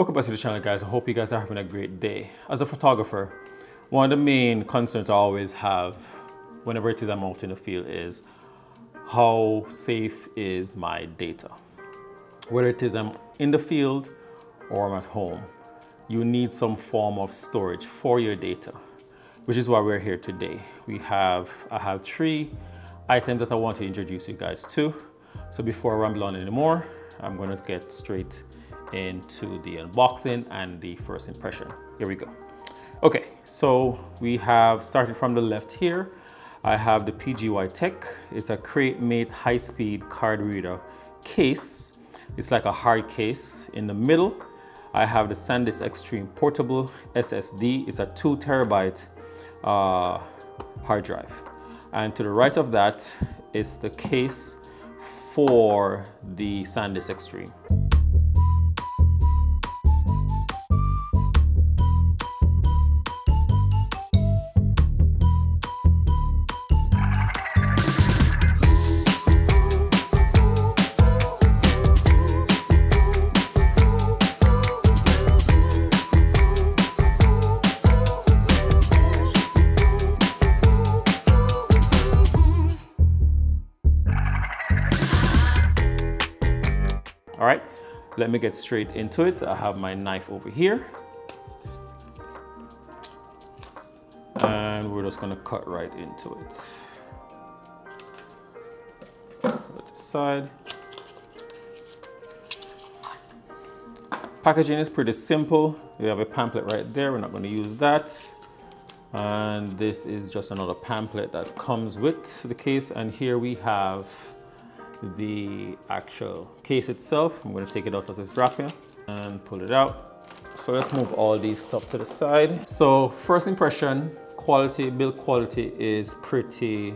Welcome back to the channel guys. I hope you guys are having a great day. As a photographer, one of the main concerns I always have whenever it is I'm out in the field is how safe is my data? Whether it is I'm in the field or I'm at home, you need some form of storage for your data, which is why we're here today. We have, I have three items that I want to introduce you guys to. So before I ramble on anymore, I'm gonna get straight into the unboxing and the first impression. Here we go. Okay, so we have started from the left here. I have the PGYTECH. It's a CreateMate high-speed card reader case. It's like a hard case. In the middle, I have the SanDisk Extreme Portable SSD. It's a two terabyte uh, hard drive. And to the right of that is the case for the SanDisk Extreme. Let me get straight into it. I have my knife over here. And we're just gonna cut right into it. Put it side. Packaging is pretty simple. We have a pamphlet right there. We're not gonna use that. And this is just another pamphlet that comes with the case. And here we have the actual case itself. I'm going to take it out of this wrap here and pull it out. So let's move all these stuff to the side. So first impression, quality, build quality is pretty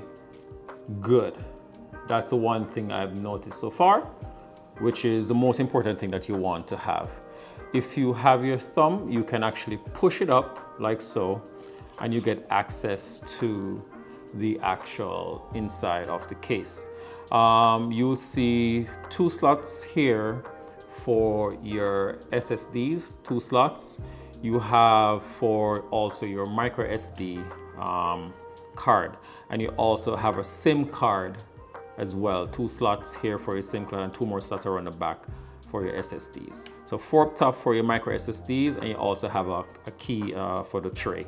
good. That's the one thing I've noticed so far, which is the most important thing that you want to have. If you have your thumb, you can actually push it up like so, and you get access to the actual inside of the case. Um, you'll see two slots here for your SSDs, two slots. You have for also your micro SD um, card. And you also have a SIM card as well. Two slots here for your SIM card and two more slots around the back for your SSDs. So four up top for your micro SSDs and you also have a, a key uh, for the tray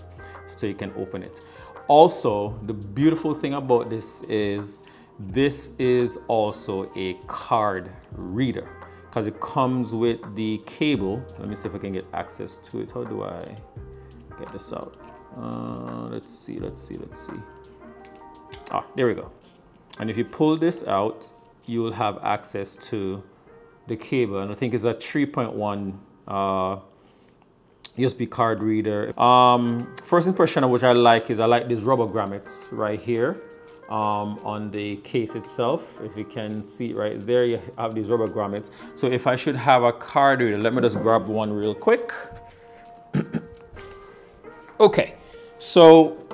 so you can open it. Also, the beautiful thing about this is this is also a card reader because it comes with the cable. Let me see if I can get access to it. How do I get this out? Uh, let's see, let's see, let's see. Ah, there we go. And if you pull this out, you will have access to the cable. And I think it's a 3.1 uh, USB card reader. Um, first impression of which I like is I like these rubber grommets right here um, on the case itself. If you can see right there, you have these rubber grommets. So if I should have a card reader, let me just grab one real quick. okay, so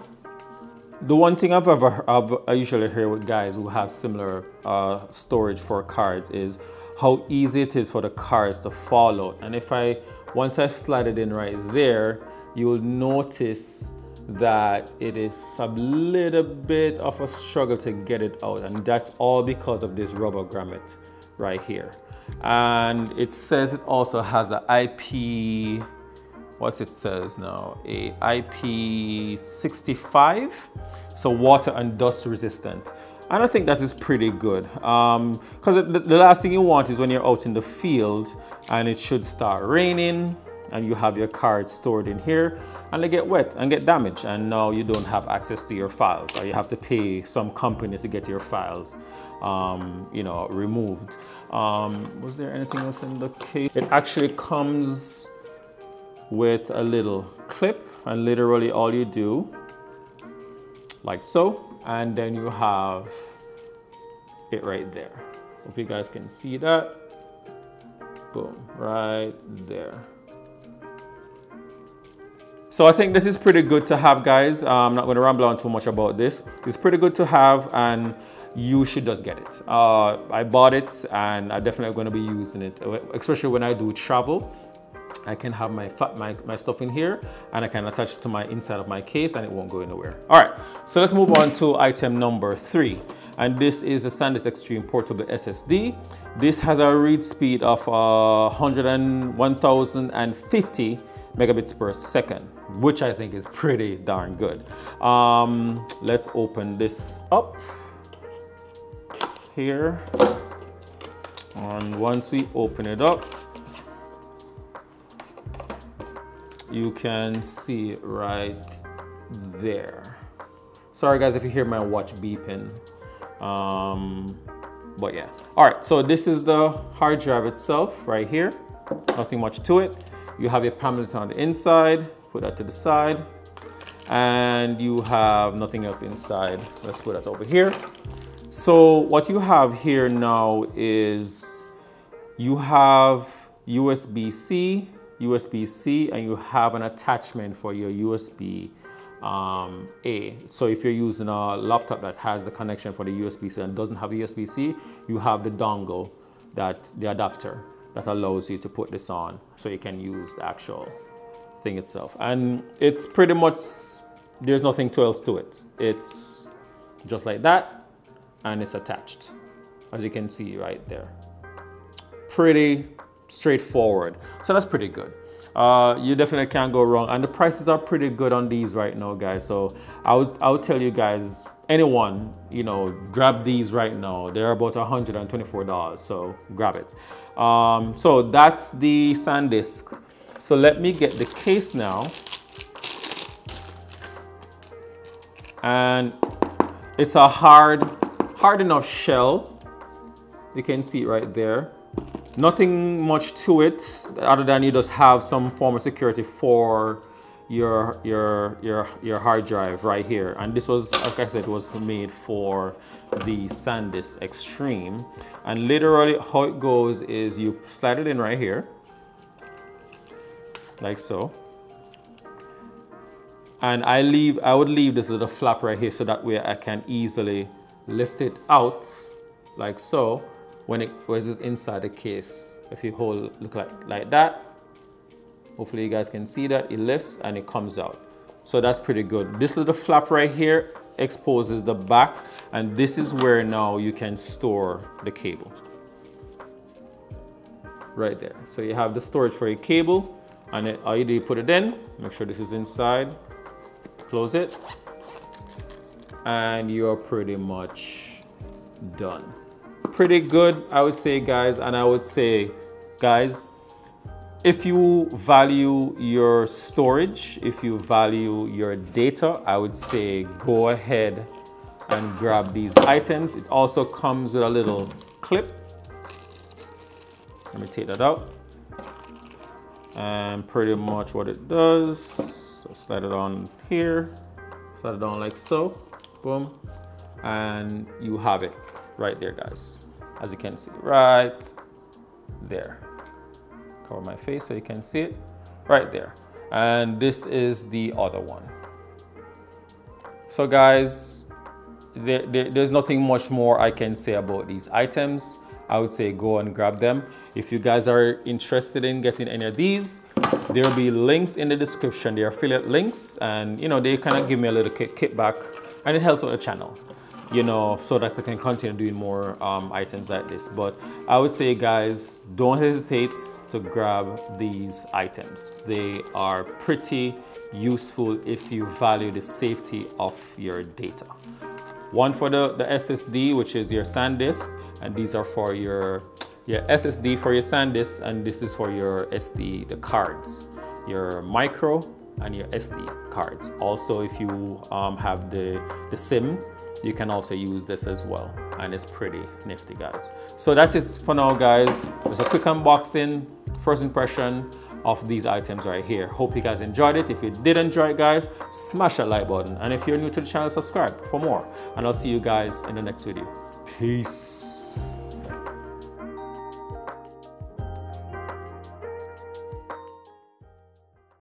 the one thing I've ever, I've, i usually hear with guys who have similar uh, storage for cards is how easy it is for the cards to fall out. And if I, once I slide it in right there, you'll notice that it is a little bit of a struggle to get it out and that's all because of this rubber grommet right here. And it says it also has a IP what's it says now? A IP65 so water and dust resistant. And I think that is pretty good because um, the, the last thing you want is when you're out in the field and it should start raining and you have your cards stored in here and they get wet and get damaged and now you don't have access to your files or you have to pay some company to get your files um, you know removed. Um, was there anything else in the case? It actually comes with a little clip and literally all you do like so and then you have it right there. Hope you guys can see that. Boom right there so I think this is pretty good to have, guys. I'm not going to ramble on too much about this. It's pretty good to have, and you should just get it. Uh, I bought it, and I'm definitely going to be using it, especially when I do travel. I can have my, my, my stuff in here and I can attach it to my inside of my case and it won't go anywhere. All right, so let's move on to item number three. And this is the SanDisk Extreme Portable SSD. This has a read speed of uh, 1,050 megabits per second, which I think is pretty darn good. Um, let's open this up here. And once we open it up, you can see right there. Sorry guys if you hear my watch beeping. Um, but yeah. All right, so this is the hard drive itself right here. Nothing much to it. You have your pamphlet on the inside, put that to the side. And you have nothing else inside. Let's put that over here. So what you have here now is you have USB-C, USB-C, and you have an attachment for your USB um, A. So if you're using a laptop that has the connection for the USB-C and doesn't have a USB-C, you have the dongle, that the adapter that allows you to put this on so you can use the actual thing itself. And it's pretty much, there's nothing else to it. It's just like that and it's attached, as you can see right there. Pretty straightforward. So that's pretty good. Uh, you definitely can't go wrong. And the prices are pretty good on these right now, guys. So I would, I would tell you guys, anyone, you know, grab these right now. They're about $124, so grab it. Um, so that's the SanDisk. So let me get the case now. And it's a hard, hard enough shell. You can see it right there. Nothing much to it other than you just have some form of security for your your your your hard drive right here. And this was like I said was made for the SanDisk Extreme. And literally how it goes is you slide it in right here like so. And I leave I would leave this little flap right here so that way I can easily lift it out like so when it was inside the case. If you hold, look like, like that, hopefully you guys can see that, it lifts and it comes out. So that's pretty good. This little flap right here exposes the back and this is where now you can store the cable. Right there. So you have the storage for your cable and it, all you do, you put it in, make sure this is inside, close it, and you're pretty much done pretty good, I would say, guys. And I would say, guys, if you value your storage, if you value your data, I would say go ahead and grab these items. It also comes with a little clip. Let me take that out. And pretty much what it does, so slide it on here, slide it on like so, boom, and you have it right there, guys as you can see right there. Cover my face so you can see it right there. And this is the other one. So guys, there, there, there's nothing much more I can say about these items. I would say go and grab them. If you guys are interested in getting any of these, there will be links in the description. They're affiliate links and you know, they kind of give me a little kickback and it helps with the channel you know, so that I can continue doing more um, items like this. But I would say, guys, don't hesitate to grab these items. They are pretty useful if you value the safety of your data. One for the, the SSD, which is your SanDisk, and these are for your, your SSD for your SanDisk, and this is for your SD, the cards, your micro and your SD cards. Also, if you um, have the, the SIM, you can also use this as well. And it's pretty nifty guys. So that's it for now guys. It's a quick unboxing first impression of these items right here. Hope you guys enjoyed it. If you did enjoy it guys smash that like button. And if you're new to the channel subscribe for more. And i'll see you guys in the next video. Peace